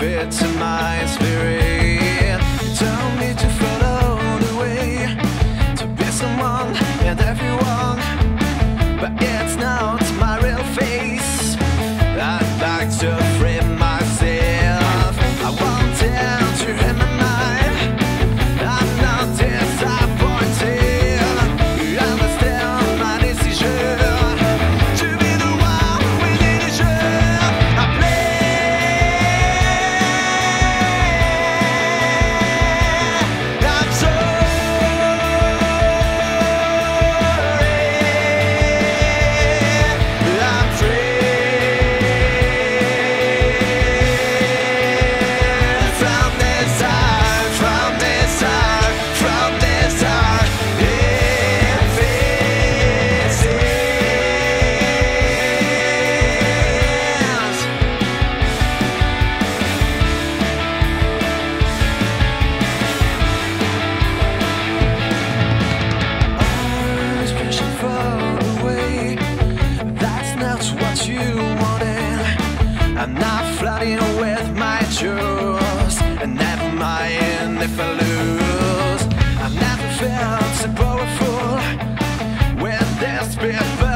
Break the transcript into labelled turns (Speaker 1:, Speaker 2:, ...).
Speaker 1: fits in my spirit. Yeah.